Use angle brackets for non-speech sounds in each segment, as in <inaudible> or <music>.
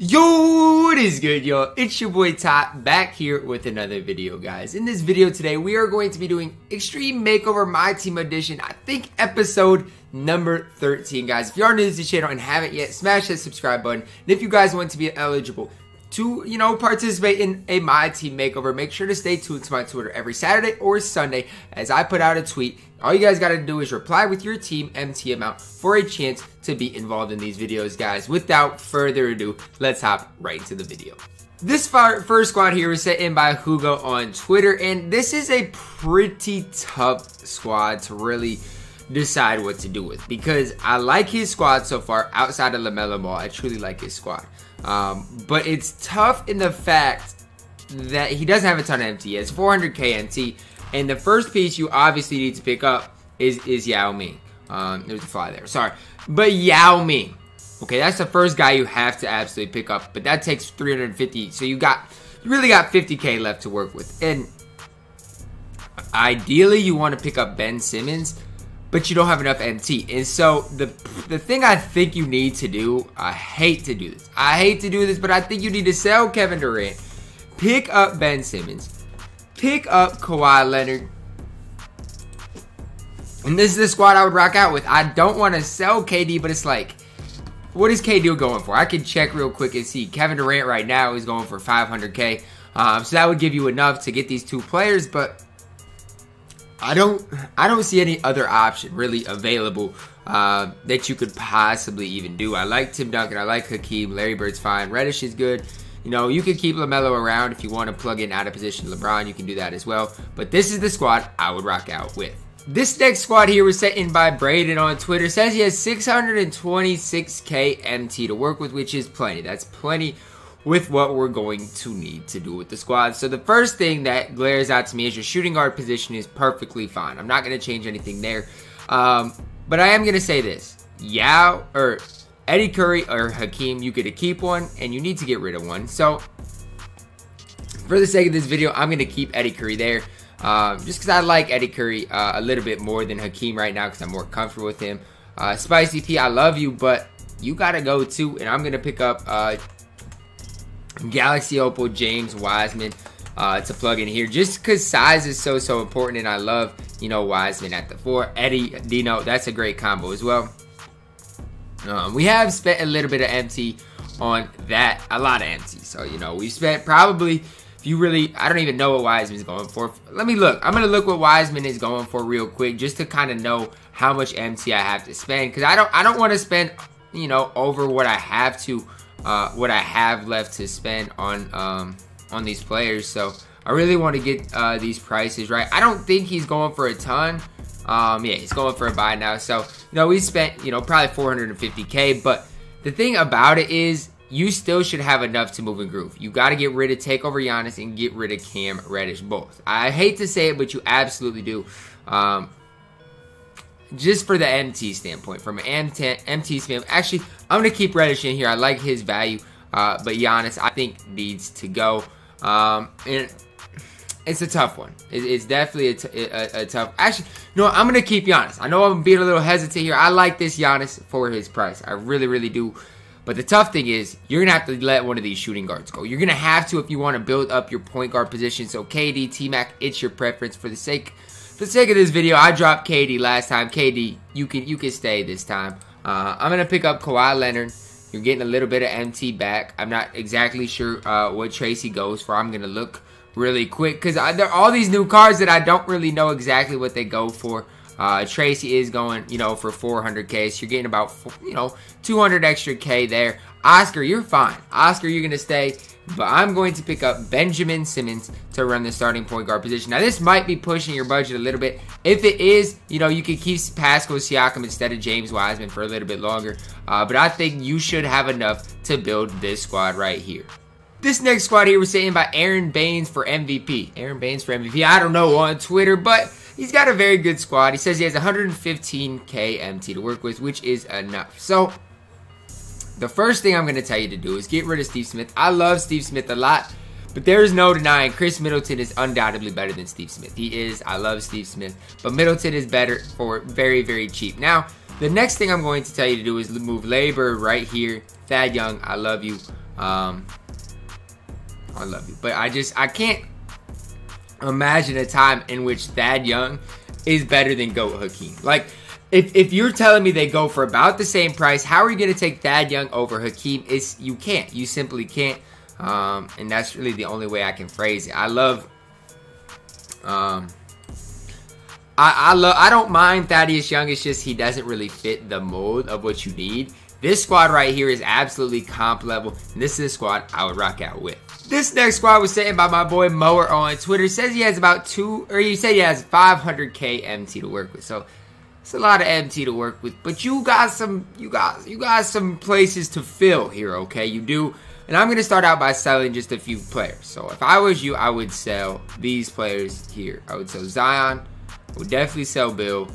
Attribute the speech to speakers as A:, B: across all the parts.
A: Yo, what is good, yo? It's your boy Top back here with another video, guys. In this video today, we are going to be doing Extreme Makeover My Team Edition, I think episode number 13, guys. If you are new to the channel and haven't yet, smash that subscribe button. And if you guys want to be eligible to, you know, participate in a My Team Makeover, make sure to stay tuned to my Twitter every Saturday or Sunday as I put out a tweet. All you guys got to do is reply with your team MT amount for a chance to be involved in these videos, guys. Without further ado, let's hop right into the video. This far first squad here was set in by Hugo on Twitter, and this is a pretty tough squad to really decide what to do with because I like his squad so far outside of LaMelo Ball. I truly like his squad. Um, but it's tough in the fact that he doesn't have a ton of MT. He has 400k MT, and the first piece you obviously need to pick up is is Yao Ming. Um, there's a fly there. Sorry, but Yao Ming. Okay, that's the first guy you have to absolutely pick up, but that takes 350. So you got you really got 50k left to work with, and ideally you want to pick up Ben Simmons but you don't have enough MT. And so the the thing I think you need to do, I hate to do this. I hate to do this, but I think you need to sell Kevin Durant, pick up Ben Simmons, pick up Kawhi Leonard. And this is the squad I would rock out with. I don't want to sell KD, but it's like, what is KD going for? I can check real quick and see. Kevin Durant right now is going for 500K. Um, so that would give you enough to get these two players, but I don't I don't see any other option really available uh, that you could possibly even do. I like Tim Duncan. I like Hakeem. Larry Bird's fine. Reddish is good. You know, you can keep LaMelo around if you want to plug in out of position LeBron. You can do that as well. But this is the squad I would rock out with. This next squad here was sent in by Braden on Twitter. Says he has 626k MT to work with, which is plenty. That's plenty with what we're going to need to do with the squad. So the first thing that glares out to me is your shooting guard position is perfectly fine. I'm not going to change anything there. Um, but I am going to say this. Yao, or Eddie Curry or Hakeem, you get to keep one and you need to get rid of one. So for the sake of this video, I'm going to keep Eddie Curry there. Um, just because I like Eddie Curry uh, a little bit more than Hakeem right now because I'm more comfortable with him. Uh, Spicy P, I love you, but you got to go too. And I'm going to pick up uh, Galaxy Opal James Wiseman uh, to plug in here just because size is so, so important. And I love, you know, Wiseman at the four. Eddie Dino, that's a great combo as well. Um, we have spent a little bit of MT on that, a lot of MT. So, you know, we spent probably, if you really, I don't even know what Wiseman's going for. Let me look. I'm going to look what Wiseman is going for real quick just to kind of know how much MT I have to spend. Because I don't, I don't want to spend, you know, over what I have to uh, what I have left to spend on um, on these players. So I really want to get uh, these prices right. I don't think he's going for a ton. Um, yeah, he's going for a buy now. So, you know, we spent, you know, probably 450K. But the thing about it is you still should have enough to move and groove. You got to get rid of Takeover Giannis and get rid of Cam Reddish both. I hate to say it, but you absolutely do. Um, just for the MT standpoint, from an MT, MT standpoint, actually, I'm going to keep Reddish in here. I like his value, uh, but Giannis, I think, needs to go. Um, and it's a tough one. It, it's definitely a, tough. Actually, you know, I'm going to keep Giannis. I know I'm being a little hesitant here. I like this Giannis for his price. I really, really do. But the tough thing is, you're going to have to let one of these shooting guards go. You're going to have to if you want to build up your point guard position. So, KD, T Mac, it's your preference for the sake for the sake of this video, I dropped KD last time. KD, you can you can stay this time. Uh, I'm gonna pick up Kawhi Leonard. You're getting a little bit of MT back. I'm not exactly sure uh, what Tracy goes for. I'm gonna look really quick because there are all these new cards that I don't really know exactly what they go for. Uh, Tracy is going, you know, for 400k. So you're getting about, you know, 200 extra k there. Oscar, you're fine. Oscar, you're gonna stay but I'm going to pick up Benjamin Simmons to run the starting point guard position. Now, this might be pushing your budget a little bit. If it is, you know, you can keep Pascal Siakam instead of James Wiseman for a little bit longer. Uh, but I think you should have enough to build this squad right here. This next squad here was saying by Aaron Baines for MVP. Aaron Baines for MVP. I don't know on Twitter, but he's got a very good squad. He says he has 115k MT to work with, which is enough. So the first thing I'm going to tell you to do is get rid of Steve Smith. I love Steve Smith a lot, but there is no denying Khris Middleton is undoubtedly better than Steve Smith. He is. I love Steve Smith, but Middleton is better for very, very cheap. Now, the next thing I'm going to tell you to do is move labor right here. Thad Young, I love you. Um, I love you, but I just I can't imagine a time in which Thad Young is better than Goat Hakeem. Like, if, if you're telling me they go for about the same price, how are you going to take Thad Young over Hakeem? Is you can't. You simply can't. Um, and that's really the only way I can phrase it. I love. Um, I, I love. I don't mind Thaddeus Young. It's just he doesn't really fit the mold of what you need. This squad right here is absolutely comp level. And this is the squad I would rock out with. This next squad was sent by my boy Mower on Twitter. Says he has about two, or he said he has 500k MT to work with. So it's a lot of MT to work with. But you got some, you got, you got some places to fill here. Okay, you do. And I'm gonna start out by selling just a few players. So if I was you, I would sell these players here. I would sell Zion. I would definitely sell Bill.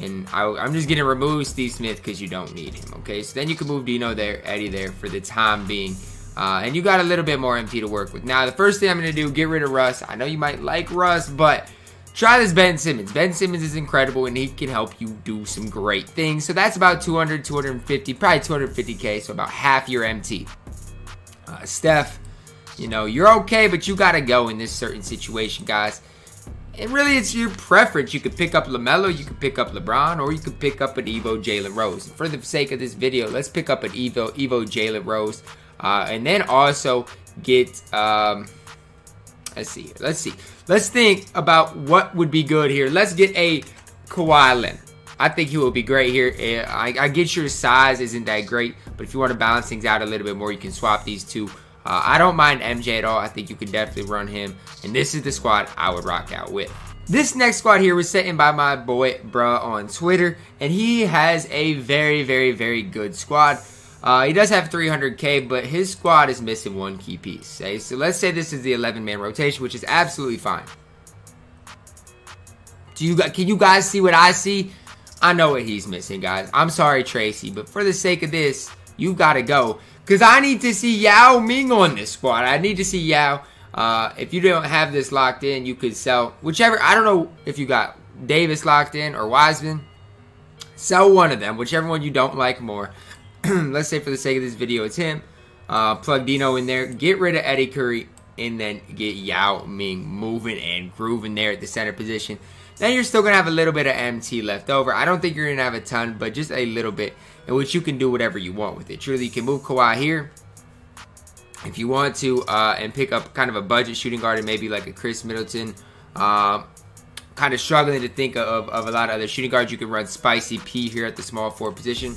A: And I, am just gonna remove Steve Smith because you don't need him. Okay, so then you can move Dino there, Eddie there for the time being. Uh, and you got a little bit more MT to work with. Now, the first thing I'm going to do, get rid of Russ. I know you might like Russ, but try this Ben Simmons. Ben Simmons is incredible, and he can help you do some great things. So that's about 200, 250, probably 250K, so about half your MT. Uh, Steph, you know, you're okay, but you got to go in this certain situation, guys. And really, it's your preference. You could pick up LaMelo, you could pick up LeBron, or you could pick up an Evo Jalen Rose. For the sake of this video, let's pick up an Evo, Evo Jalen Rose. Uh, and then also get, um, let's see, let's see. Let's think about what would be good here. Let's get a Kawhi Leonard. I think he will be great here. Eh, I, I, get your size isn't that great, but if you want to balance things out a little bit more, you can swap these two. Uh, I don't mind MJ at all. I think you could definitely run him. And this is the squad I would rock out with. This next squad here was set in by my boy, bruh, on Twitter. And he has a very, very, very good squad. Uh, he does have 300k, but his squad is missing one key piece. Okay? So let's say this is the 11-man rotation, which is absolutely fine. Do you can you guys see what I see? I know what he's missing, guys. I'm sorry, Tracy, but for the sake of this, you've got to go because I need to see Yao Ming on this squad. I need to see Yao. Uh, if you don't have this locked in, you could sell whichever. I don't know if you got Davis locked in or Wiseman. Sell one of them, whichever one you don't like more. <clears throat> let's say for the sake of this video, it's him. Uh, plug Dino in there. Get rid of Eddie Curry and then get Yao Ming moving and grooving there at the center position. Then you're still going to have a little bit of MT left over. I don't think you're going to have a ton, but just a little bit in which you can do whatever you want with it. Truly, you can move Kawhi here if you want to uh, and pick up kind of a budget shooting guard and maybe like a Khris Middleton. Uh, kind of struggling to think of, of a lot of other shooting guards. You can run Spicy P here at the small forward position.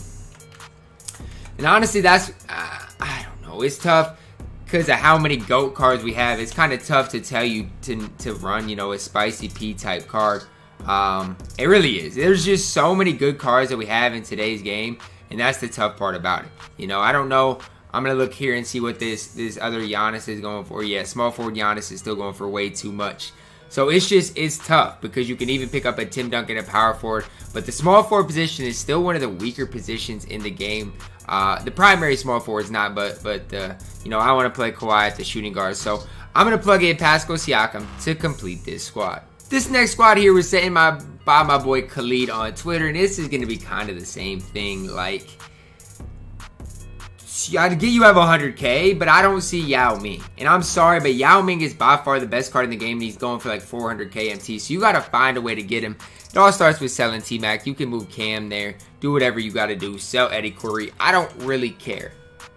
A: And honestly, that's, uh, I don't know, it's tough because of how many GOAT cards we have. It's kind of tough to tell you to, to run, you know, a Spicy P type card. Um, it really is. There's just so many good cards that we have in today's game, and that's the tough part about it. You know, I don't know. I'm gonna look here and see what this this other Giannis is going for. Yeah, small forward Giannis is still going for way too much. So it's just it's tough because you can even pick up a Tim Duncan at power forward, but the small forward position is still one of the weaker positions in the game. Uh, the primary small forward is not, but but uh, you know I want to play Kawhi at the shooting guard, so I'm gonna plug in Pascal Siakam to complete this squad. This next squad here was set in my by my boy Khalid on Twitter, and this is gonna be kind of the same thing, like I get you have 100k, but I don't see Yao Ming. And I'm sorry, but Yao Ming is by far the best card in the game, and he's going for like 400k MT. So you got to find a way to get him. It all starts with selling T-Mac. You can move Cam there. Do whatever you got to do. Sell Eddie Curry. I don't really care.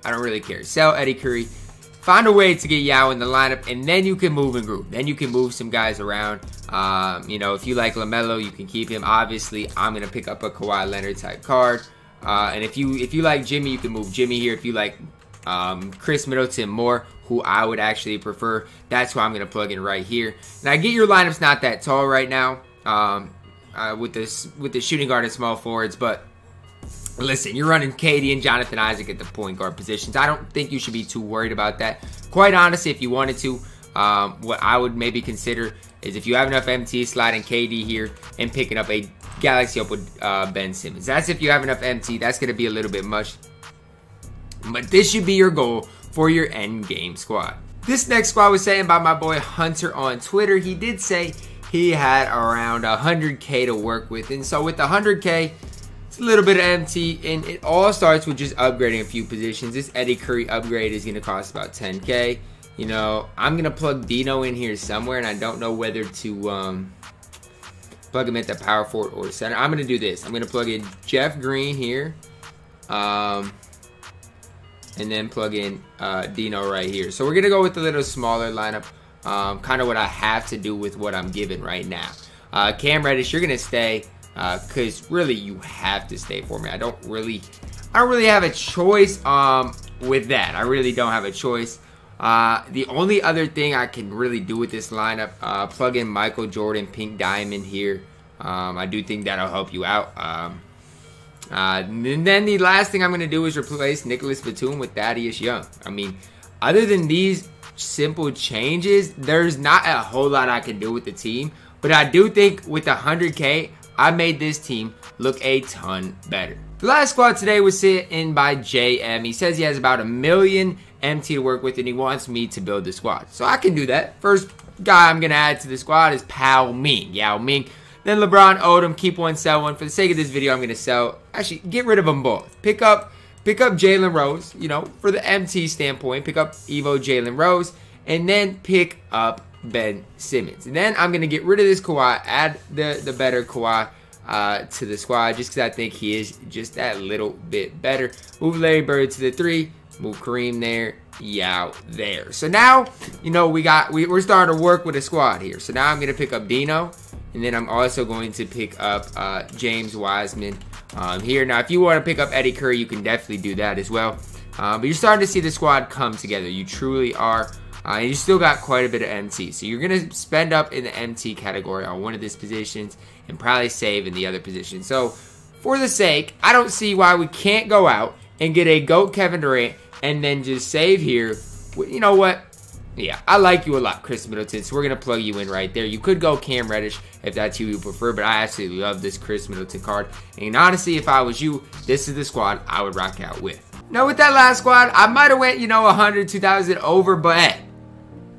A: I don't really care. Sell Eddie Curry. Find a way to get Yao in the lineup, and then you can move and groove. Then you can move some guys around. Um, you know, if you like LaMelo, you can keep him. Obviously, I'm going to pick up a Kawhi Leonard type card. Uh, and if you if you like Jimmy, you can move Jimmy here. If you like um, Khris Middleton more, who I would actually prefer, that's who I'm going to plug in right here. And I get your lineup's not that tall right now um, uh, with this with the shooting guard and small forwards, but listen, you're running KD and Jonathan Isaac at the point guard positions. I don't think you should be too worried about that. Quite honestly, if you wanted to, um, what I would maybe consider is if you have enough MT, sliding KD here and picking up a Galaxy up with uh, Ben Simmons. That's if you have enough MT. That's going to be a little bit much. But this should be your goal for your end game squad. This next squad was saying by my boy Hunter on Twitter. He did say he had around 100k to work with. And so with 100k, It's a little bit of MT, and it all starts with just upgrading a few positions. This Eddie Curry upgrade is going to cost about 10k. You know, I'm going to plug Dino in here somewhere, and I don't know whether to um, plug him at the power forward or center. I'm going to do this. I'm going to plug in Jeff Green here. Um, and then plug in uh, Dino right here. So we're going to go with a little smaller lineup. Um, kind of what I have to do with what I'm given right now. Uh, Cam Reddish, you're going to stay because uh, really you have to stay for me. I don't really, I don't really have a choice um, with that. I really don't have a choice. Uh, the only other thing I can really do with this lineup, uh, plug in Michael Jordan Pink Diamond here. Um, I do think that'll help you out. Um, uh, and then the last thing I'm going to do is replace Nicholas Batum with Thaddeus Young. I mean, other than these simple changes, there's not a whole lot I can do with the team. But I do think with 100K, I made this team look a ton better. The last squad today was sent in by JM. He says he has about a million MT to work with and he wants me to build the squad. So I can do that. First guy I'm going to add to the squad is Pao Ming. Yao Ming. Then LeBron Odom, keep one, sell one. For the sake of this video, I'm going to sell. Actually, get rid of them both. Pick up pick up Jalen Rose, you know, for the MT standpoint. Pick up Evo Jalen Rose. And then pick up Ben Simmons. And then I'm going to get rid of this Kawhi, add the, the better Kawhi uh, to the squad just because I think he is just that little bit better. Move Larry Bird to the three, move Kareem there, Yao there. So now, you know, we got, we, we're starting to work with a squad here. So now I'm going to pick up Dino, and then I'm also going to pick up uh, James Wiseman um, here. Now, if you want to pick up Eddie Curry, you can definitely do that as well. Um, but you're starting to see the squad come together. You truly are. Uh, you still got quite a bit of MT. So you're going to spend up in the MT category on one of these positions and probably save in the other position. So for the sake, I don't see why we can't go out and get a GOAT Kevin Durant and then just save here. You know what? Yeah, I like you a lot, Khris Middleton, so we're going to plug you in right there. You could go Cam Reddish if that's who you prefer, but I absolutely love this Khris Middleton card. And honestly, if I was you, this is the squad I would rock out with. Now, with that last squad, I might have went, you know, 100, 2,000 over, but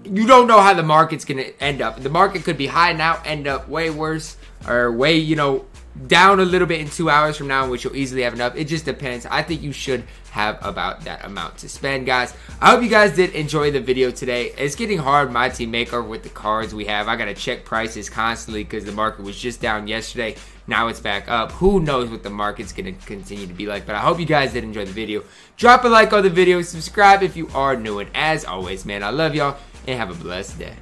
A: you don't know how the market's going to end up. The market could be high now, end up way worse, or way, you know, down a little bit in two hours from now, which you'll easily have enough. It just depends. I think you should have about that amount to spend, guys. I hope you guys did enjoy the video today. It's getting hard, my team makeover with the cards we have. I got to check prices constantly because the market was just down yesterday. Now it's back up. Who knows what the market's going to continue to be like. But I hope you guys did enjoy the video. Drop a like on the video. Subscribe if you are new. And as always, man, I love y'all and have a blessed day.